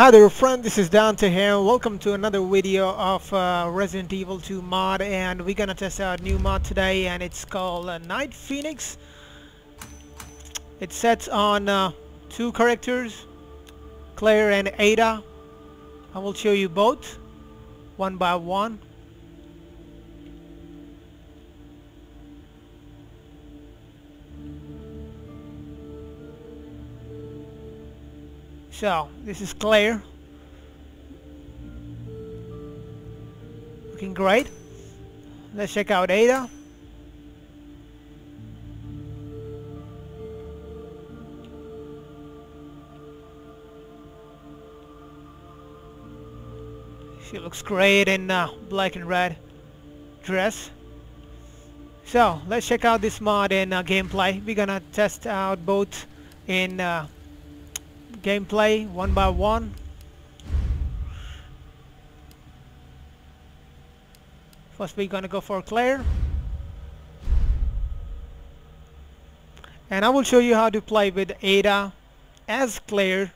Hi there friend, this is Dante here. Welcome to another video of uh, Resident Evil 2 mod and we're gonna test out a new mod today and it's called uh, Night Phoenix. It sets on uh, two characters, Claire and Ada. I will show you both, one by one. So, this is Claire. Looking great. Let's check out Ada. She looks great in uh, black and red dress. So, let's check out this mod in uh, gameplay. We're gonna test out both in uh, gameplay one by one. First we're gonna go for Claire. And I will show you how to play with Ada as Claire.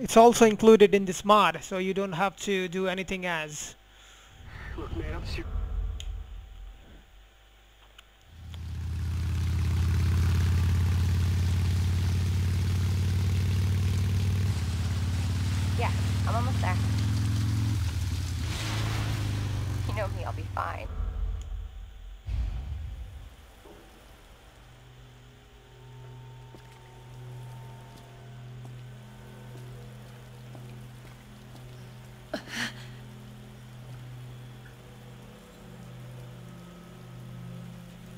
It's also included in this mod, so you don't have to do anything as. Look, man, I'm almost there. You know me, I'll be fine.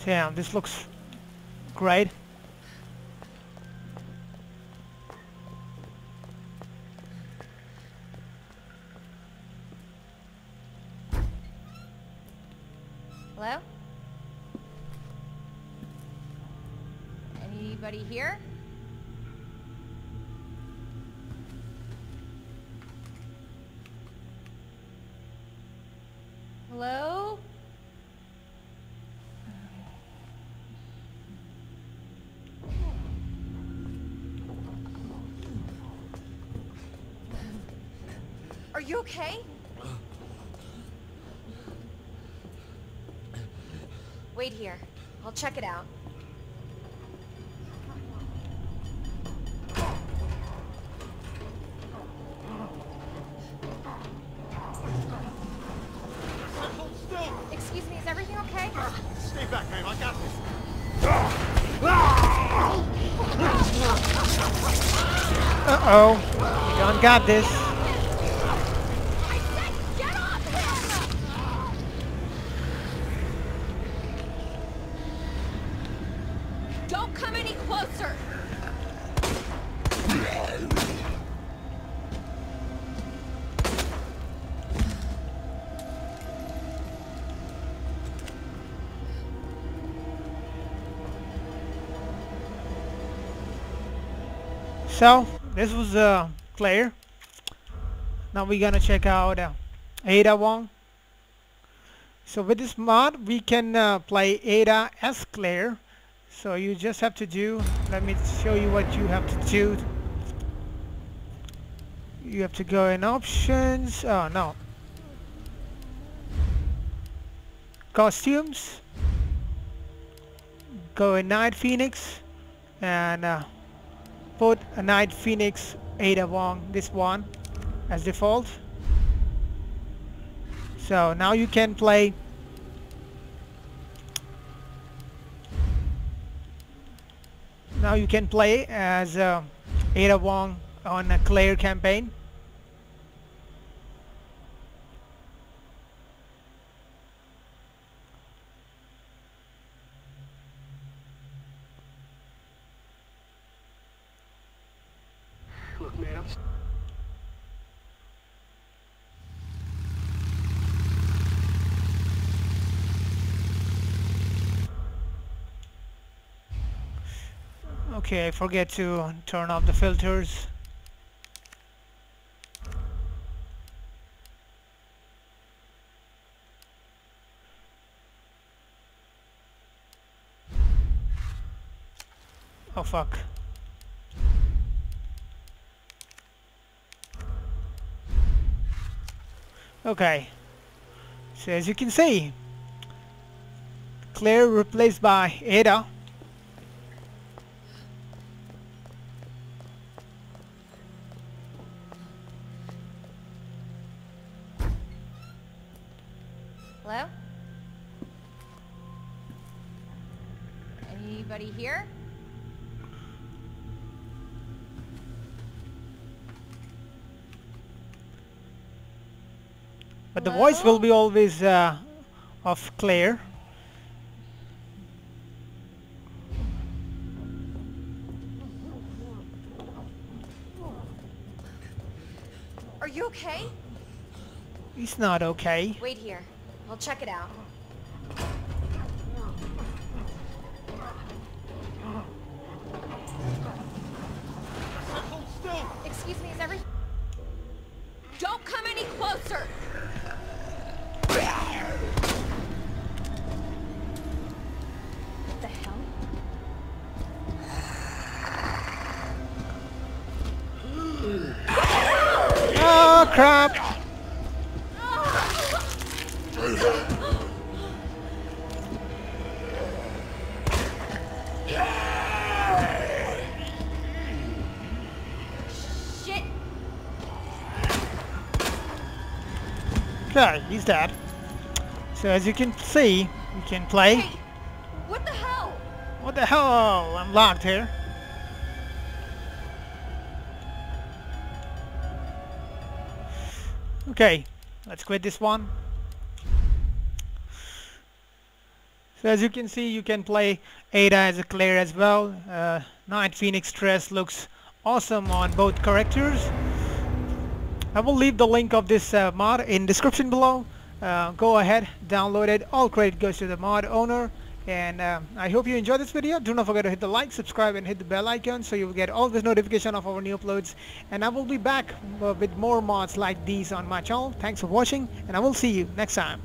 Damn, this looks great. Hello? Anybody here? Hello? Are you okay? Wait here. I'll check it out. Excuse me, is everything okay? Stay back, man. I got this. Uh-oh. You don't got this. I said get off him! Don't come any closer! So, this was uh, Claire. Now we're gonna check out uh, Ada Wong. So with this mod, we can uh, play Ada as Claire. So you just have to do, let me show you what you have to do. You have to go in options, oh no. Costumes. Go in Night Phoenix. And uh, put a Night Phoenix Ada Wong, this one, as default. So now you can play now you can play as uh, Ada Wong on a Claire campaign. Look, man, I'm... Okay, I forget to turn off the filters. Oh fuck. Okay. So as you can see, Claire replaced by Ada Hello? Anybody here? But the voice will be always uh, of Claire. Are you okay? He's not okay. Wait here. I'll check it out. Excuse me, is every... Don't come any closer! What the hell? Oh crap! Okay, he's dead. So as you can see, you can play. Hey! What the hell? What the hell? I'm locked here. Okay, let's quit this one. So as you can see, you can play Ada as a Claire as well. Uh, Night Phoenix Stress looks awesome on both characters. I will leave the link of this uh, mod in description below. Uh, go ahead, download it. All credit goes to the mod owner. And um, I hope you enjoyed this video. Do not forget to hit the like, subscribe, and hit the bell icon so you will get always notification of our new uploads. And I will be back uh, with more mods like these on my channel. Thanks for watching, and I will see you next time.